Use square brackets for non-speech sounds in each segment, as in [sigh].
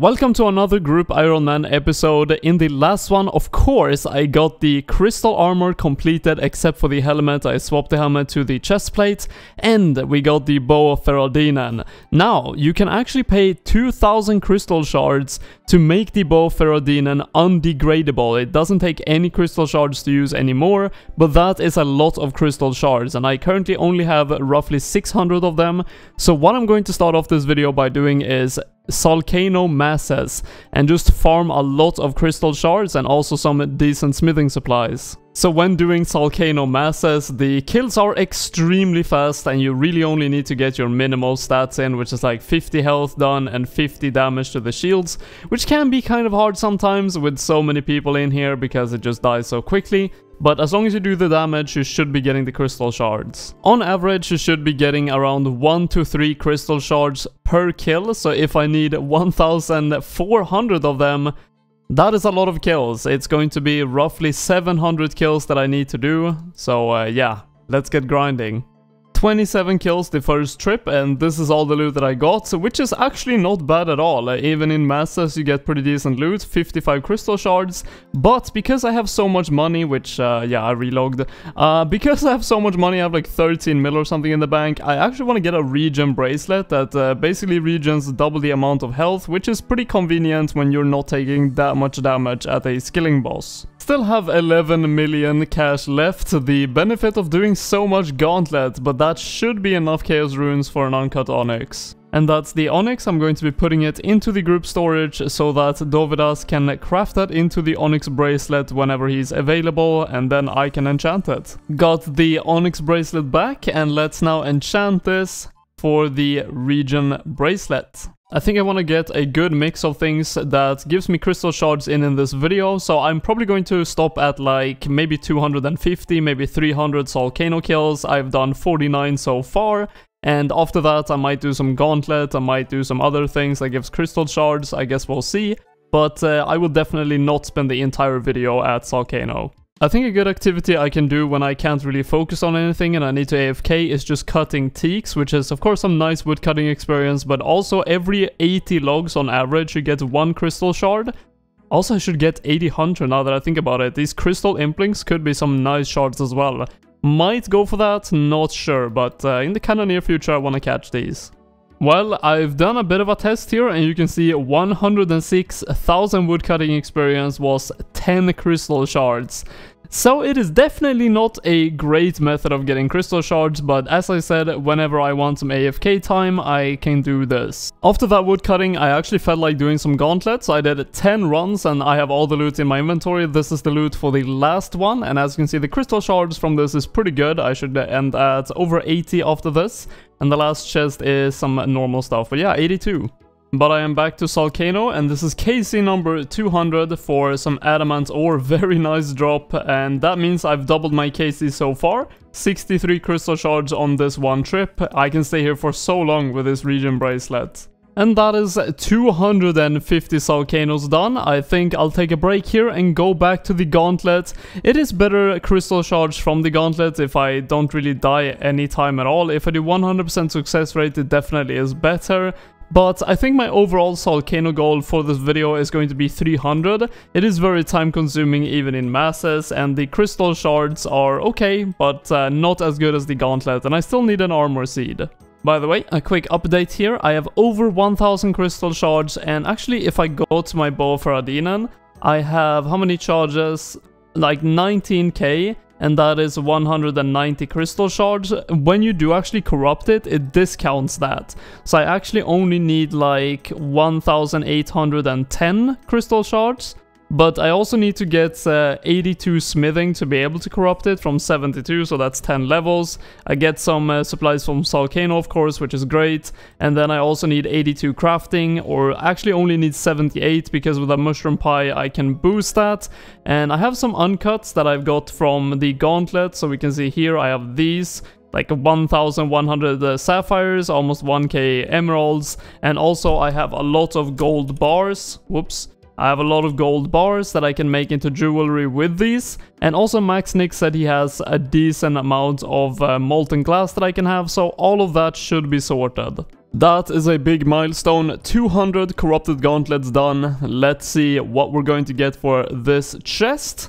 Welcome to another Group Iron Man episode. In the last one, of course, I got the crystal armor completed except for the helmet. I swapped the helmet to the chest plate and we got the bow of Faerdhinen. Now, you can actually pay 2000 crystal shards to make the bow of Faerdhinen undegradable. It doesn't take any crystal shards to use anymore, but that is a lot of crystal shards and I currently only have roughly 600 of them. So what I'm going to start off this video by doing is Zalcano masses and just farm a lot of crystal shards and also some decent smithing supplies. So when doing Zalcano masses, the kills are extremely fast and you really only need to get your minimal stats in, which is like 50 health done and 50 damage to the shields, which can be kind of hard sometimes with so many people in here because it just dies so quickly but as long as you do the damage, you should be getting the crystal shards. On average, you should be getting around 1 to 3 crystal shards per kill, so if I need 1400 of them, that is a lot of kills. It's going to be roughly 700 kills that I need to do, so uh, yeah, let's get grinding. 27 kills the first trip and this is all the loot that I got, so which is actually not bad at all. Even in Masters you get pretty decent loot, 55 crystal shards, but because I have so much money, which, uh, yeah, I relogged, uh, because I have so much money, I have like 13 mil or something in the bank, I actually want to get a regen bracelet that uh, basically regens double the amount of health, which is pretty convenient when you're not taking that much damage at a skilling boss. Still have 11 million cash left, the benefit of doing so much gauntlet, but that should be enough chaos runes for an uncut onyx. And that's the onyx, I'm going to be putting it into the group storage so that Dovydas can craft that into the onyx bracelet whenever he's available and then I can enchant it. Got the onyx bracelet back and let's now enchant this for the regen bracelet. I think I want to get a good mix of things that gives me crystal shards in in this video, so I'm probably going to stop at like maybe 250, maybe 300 Zalcano kills. I've done 49 so far, and after that I might do some gauntlet, I might do some other things that gives crystal shards, I guess we'll see. But uh, I will definitely not spend the entire video at Zalcano. I think a good activity I can do when I can't really focus on anything and I need to AFK is just cutting teaks, which is of course some nice wood cutting experience, but also every 80 logs on average you get one crystal shard. Also I should get 80 hunter now that I think about it. These crystal implings could be some nice shards as well. Might go for that, not sure, but uh, in the kind of near future I want to catch these. Well, I've done a bit of a test here and you can see 106,000 woodcutting experience was 10 crystal shards. So it is definitely not a great method of getting crystal shards, but as I said, whenever I want some AFK time, I can do this. After that woodcutting, I actually felt like doing some gauntlets. I did 10 runs and I have all the loot in my inventory. This is the loot for the last one, and as you can see, the crystal shards from this is pretty good. I should end at over 80 after this. And the last chest is some normal stuff, but yeah, 82. But I am back to Zalcano and this is KC number 200 for some adamant ore, very [laughs] nice drop and that means I've doubled my KC so far. 63 crystal shards on this one trip, I can stay here for so long with this regen bracelet. And that is 250 Zalcanos done. I think I'll take a break here and go back to the Gauntlet. It is better crystal shards from the Gauntlet if I don't really die any time at all. If I do 100% success rate, it definitely is better. But I think my overall Zalcano goal for this video is going to be 300. It is very time consuming even in masses and the crystal shards are okay, but uh, not as good as the gauntlet and I still need an armor seed. By the way, a quick update here, I have over 1000 crystal shards and actually if I go to my bow Faerdhinen, I have how many charges? Like 19k and that is 190 crystal shards. When you do actually corrupt it, it discounts that. So I actually only need like 1810 crystal shards but I also need to get uh, 82 smithing to be able to corrupt it from 72, so that's 10 levels. I get some uh, supplies from Zalcano, of course, which is great. And then I also need 82 crafting, or actually only need 78, because with a mushroom pie I can boost that. And I have some uncuts that I've got from the gauntlet, so we can see here I have these like 1100 uh, sapphires, almost 1k emeralds, and also I have a lot of gold bars, whoops, I have a lot of gold bars that I can make into jewelry with these. And also Max Nick said he has a decent amount of uh, molten glass that I can have, so all of that should be sorted. That is a big milestone, 200 corrupted gauntlets done. Let's see what we're going to get for this chest.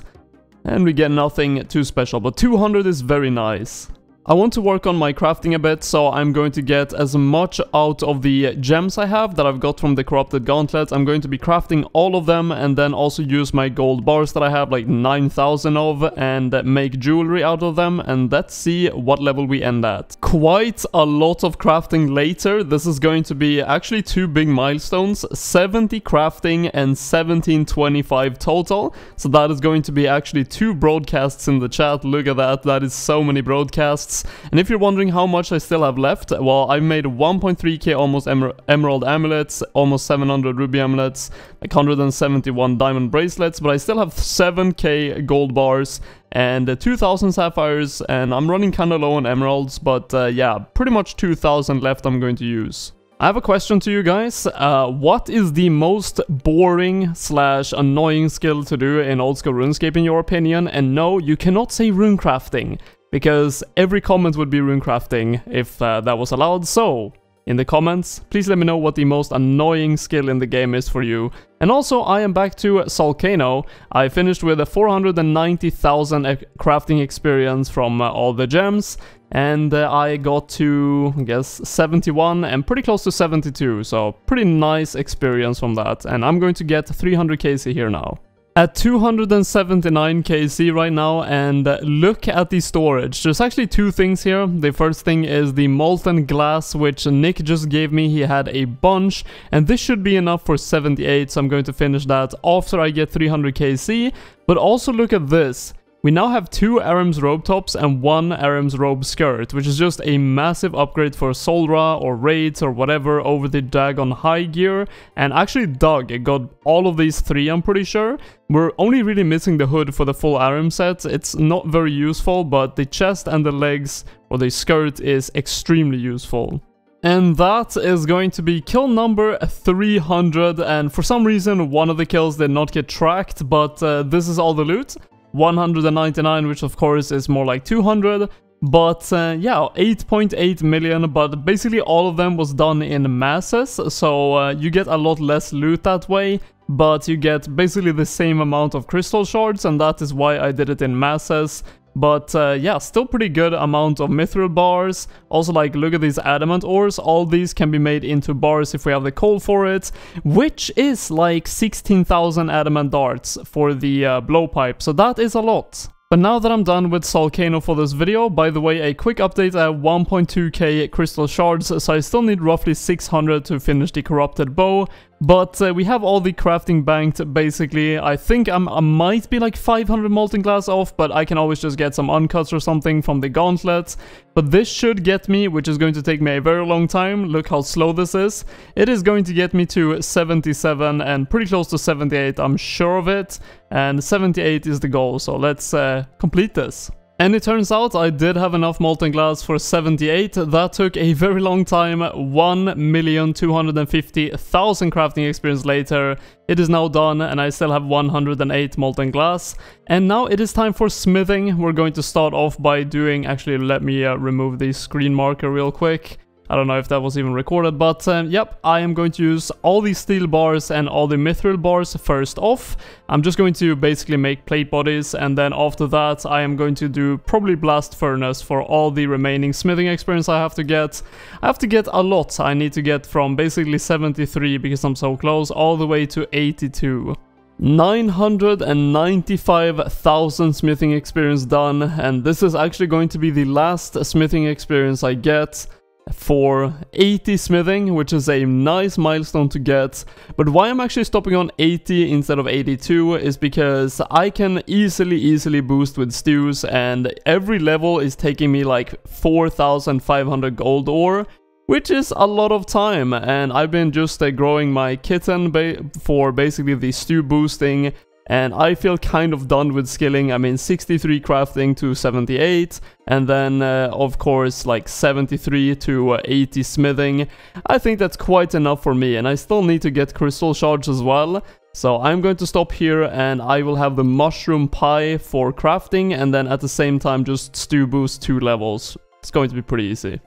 And we get nothing too special, but 200 is very nice. I want to work on my crafting a bit, so I'm going to get as much out of the gems I have that I've got from the Corrupted Gauntlets. I'm going to be crafting all of them and then also use my gold bars that I have like 9,000 of and make jewelry out of them and let's see what level we end at. Quite a lot of crafting later. This is going to be actually two big milestones, 70 crafting and 1725 total. So that is going to be actually two broadcasts in the chat. Look at that, that is so many broadcasts. And if you're wondering how much I still have left, well, I've made 1.3k almost emer emerald amulets, almost 700 ruby amulets, like 171 diamond bracelets, but I still have 7k gold bars and 2000 sapphires, and I'm running kinda low on emeralds, but uh, yeah, pretty much 2000 left I'm going to use. I have a question to you guys. Uh, what is the most boring slash annoying skill to do in old school RuneScape in your opinion? And no, you cannot say runecrafting because every comment would be runecrafting if uh, that was allowed. So, in the comments, please let me know what the most annoying skill in the game is for you. And also, I am back to Zalcano. I finished with a 490,000 crafting experience from uh, all the gems, and uh, I got to, I guess, 71 and pretty close to 72, so pretty nice experience from that. And I'm going to get 300 KC here now at 279 KC right now and look at the storage. There's actually two things here. The first thing is the molten glass which Nick just gave me. He had a bunch and this should be enough for 78 so I'm going to finish that after I get 300 KC. But also look at this. We now have two Ahrim's robe tops and one Ahrim's robe skirt, which is just a massive upgrade for Zulrah or Raids or whatever over the Dagon'hai gear. And actually Doug got all of these three, I'm pretty sure. We're only really missing the hood for the full Aram set. It's not very useful, but the chest and the legs or the skirt is extremely useful. And that is going to be kill number 300 and for some reason one of the kills did not get tracked but uh, this is all the loot. 199, which of course is more like 200. But uh, yeah, 8.8 million, but basically all of them was done in masses, so uh, you get a lot less loot that way, but you get basically the same amount of crystal shards, and that is why I did it in masses. But uh, yeah, still pretty good amount of mithril bars. Also like, look at these adamant ores. All these can be made into bars if we have the coal for it. Which is like 16,000 adamant darts for the uh, blowpipe. So that is a lot. But now that I'm done with Zalcano for this video, by the way, a quick update, I have 1.2k crystal shards, so I still need roughly 600 to finish the corrupted bow, but uh, we have all the crafting banked, basically. I think I'm, i might be like 500 molten glass off, but I can always just get some uncuts or something from the gauntlets. But this should get me, which is going to take me a very long time. Look how slow this is. It is going to get me to 77 and pretty close to 78, I'm sure of it. And 78 is the goal, so let's uh, complete this. And it turns out I did have enough molten glass for 78. That took a very long time. 1,250,000 crafting experience later. It is now done and I still have 108 molten glass. And now it is time for smithing. We're going to start off by doing... Actually, let me uh, remove the screen marker real quick. I don't know if that was even recorded, but um, yep, I am going to use all these steel bars and all the mithril bars first off. I'm just going to basically make plate bodies, and then after that I am going to do probably blast furnace for all the remaining smithing experience I have to get. I have to get a lot. I need to get from basically 73 because I'm so close all the way to 82. 995,000 smithing experience done and this is actually going to be the last smithing experience I get for 80 smithing, which is a nice milestone to get. But why I'm actually stopping on 80 instead of 82 is because I can easily, easily boost with stews and every level is taking me like 4,500 gold ore, which is a lot of time and I've been just uh, growing my kitten ba for basically the stew boosting and I feel kind of done with skilling. I mean, 63 crafting to 78, and then, uh, of course, like 73 to uh, 80 smithing. I think that's quite enough for me, and I still need to get crystal shards as well. So I'm going to stop here, and I will have the mushroom pie for crafting, and then at the same time just stew boost two levels. It's going to be pretty easy.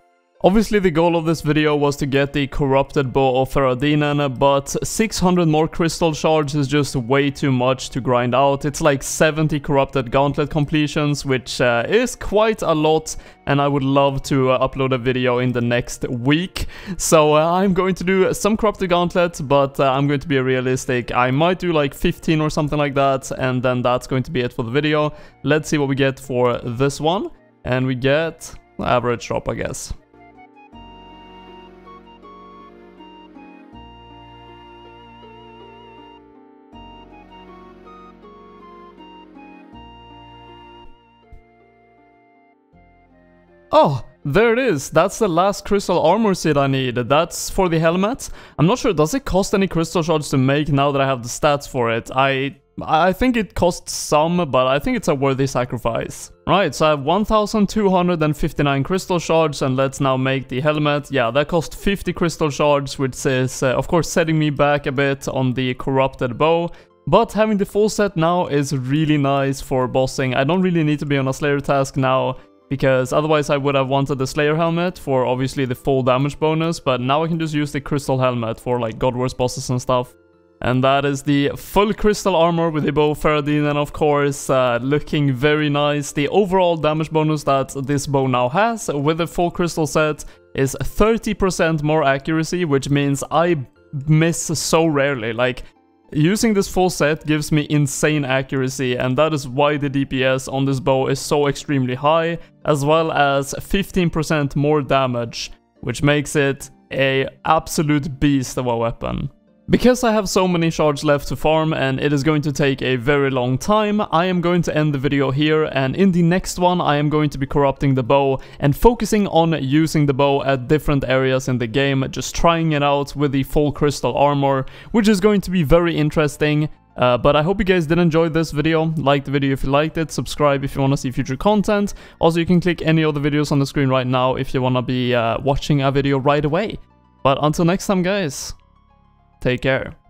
Obviously the goal of this video was to get the corrupted bow of Faerdhinen, but 600 more crystal shards is just way too much to grind out. It's like 70 corrupted gauntlet completions, which uh, is quite a lot, and I would love to uh, upload a video in the next week. So uh, I'm going to do some corrupted gauntlets, but uh, I'm going to be realistic. I might do like 15 or something like that, and then that's going to be it for the video. Let's see what we get for this one, and we get average drop, I guess. Oh, there it is. That's the last crystal armor seed I need. That's for the helmet. I'm not sure, does it cost any crystal shards to make now that I have the stats for it? I I think it costs some, but I think it's a worthy sacrifice. Right, so I have 1259 crystal shards and let's now make the helmet. Yeah, that cost 50 crystal shards, which is uh, of course setting me back a bit on the corrupted bow. But having the full set now is really nice for bossing. I don't really need to be on a Slayer task now because otherwise I would have wanted the Slayer helmet for obviously the full damage bonus, but now I can just use the Crystal helmet for like God Wars bosses and stuff. And that is the full crystal armor with the bow Faradin and of course uh, looking very nice. The overall damage bonus that this bow now has with the full crystal set is 30% more accuracy, which means I miss so rarely. Like Using this full set gives me insane accuracy and that is why the DPS on this bow is so extremely high, as well as 15% more damage, which makes it a absolute beast of a weapon. Because I have so many shards left to farm and it is going to take a very long time, I am going to end the video here and in the next one I am going to be corrupting the bow and focusing on using the bow at different areas in the game, just trying it out with the full crystal armor, which is going to be very interesting. Uh, but I hope you guys did enjoy this video, like the video if you liked it, subscribe if you want to see future content. Also you can click any of the videos on the screen right now if you want to be uh, watching a video right away. But until next time guys, Take care.